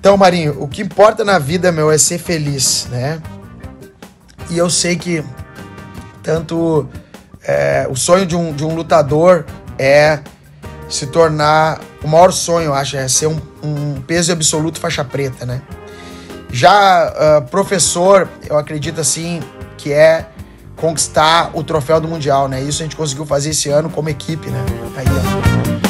Então, Marinho, o que importa na vida, meu, é ser feliz, né? E eu sei que tanto é, o sonho de um, de um lutador é se tornar o maior sonho, acho, é ser um, um peso absoluto faixa preta, né? Já uh, professor, eu acredito assim que é conquistar o troféu do mundial, né? Isso a gente conseguiu fazer esse ano como equipe, né? Aí, ó.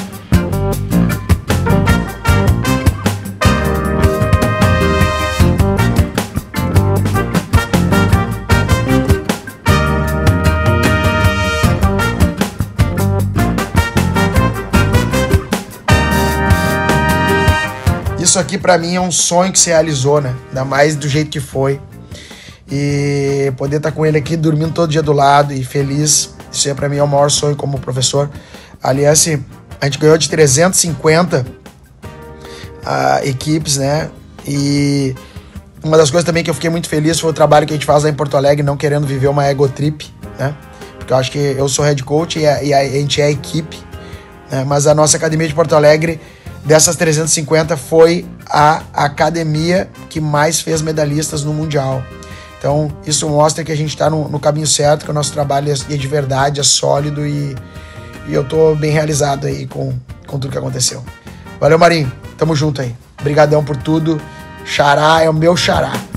Isso aqui para mim é um sonho que se realizou, né? Ainda mais do jeito que foi. E poder estar tá com ele aqui dormindo todo dia do lado e feliz, isso é para mim é o maior sonho como professor. Aliás, a gente ganhou de 350 uh, equipes, né? E uma das coisas também que eu fiquei muito feliz foi o trabalho que a gente faz lá em Porto Alegre, não querendo viver uma ego trip, né? Porque eu acho que eu sou head coach e a, e a gente é a equipe, né? Mas a nossa academia de Porto Alegre Dessas 350 foi a academia que mais fez medalhistas no Mundial. Então, isso mostra que a gente está no, no, caminho certo, que o nosso trabalho é, de verdade, é sólido e, e eu estou bem realizado aí com, com tudo que aconteceu. Valeu, Marinho. Tamo junto aí. Obrigadão por tudo. Xará é o meu xará.